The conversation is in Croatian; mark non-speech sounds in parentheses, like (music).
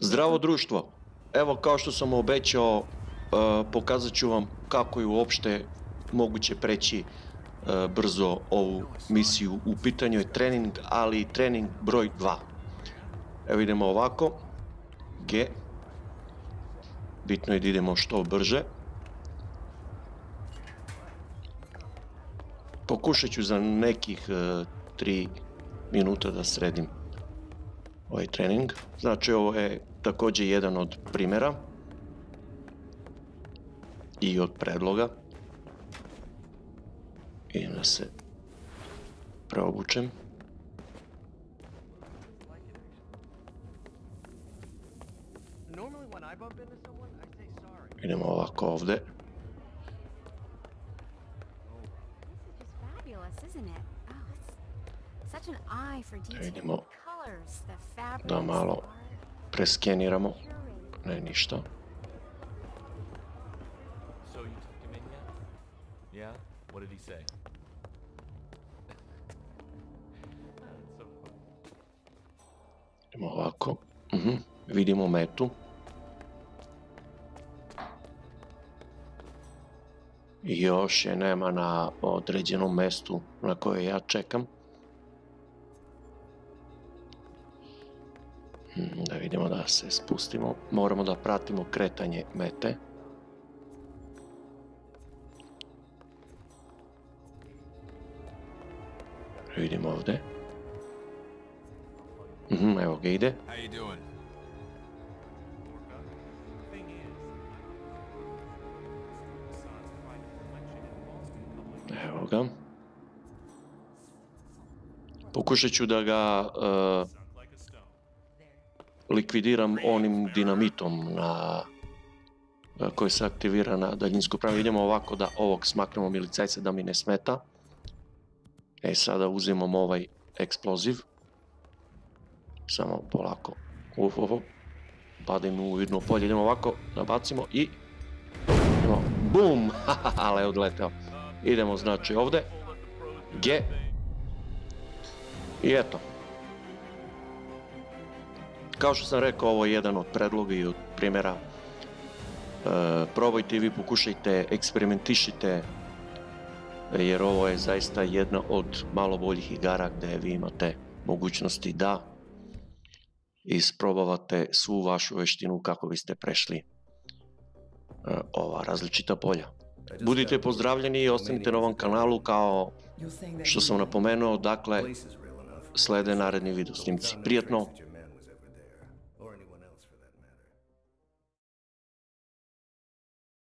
Zdravo društvo, evo kao što sam obećao, e, pokazat ću vam kako je uopšte moguće preći e, brzo ovu misiju. U pitanju je trening, ali trening broj 2. Evo idemo ovako, G, bitno je da idemo što brže. Pokušat ću za nekih 3 minuta da sredim ovaj trening. Znači ovo je također jedan od primjera i od predloga. Idem da se preobučem. Idemo ovako it? Oh, detail. vidimo da malo preskeniramo. Ne, ništa. Idemo ovako. Mhm, Vidimo metu. Još je nema na određenom mestu na koje ja čekam. Da vidimo da se spustimo. Moramo da pratimo kretanje mete. Vidimo ovde. Mhm, evo ga ide. Evo ga. Pokušat ću da ga e, likvidiram onim dinamitom na koji se aktivira na daljinsku upravljanje. Idemo ovako da ovog smaknemo milicajca da mi ne smeta. E sada uzimamo ovaj eksploziv. Samo polako. Uf, uf, uf. U vidno polje. Idemo ovako da bacimo i... Idemo. Bum! (laughs) Ale je odleteo. Idemo znači ovde. G. I eto. Kao što sam rekao, ovo je jedan od predloga i od primjera. E, probajte vi pokušajte, eksperimentišite, jer ovo je zaista jedna od malo boljih igara gdje vi imate mogućnosti da isprobavate svu vašu veštinu kako biste prešli e, ova različita polja. Budite pozdravljeni i ostanite na ovom kanalu kao što sam napomenuo, dakle, slede naredni video snimci. Prijatno!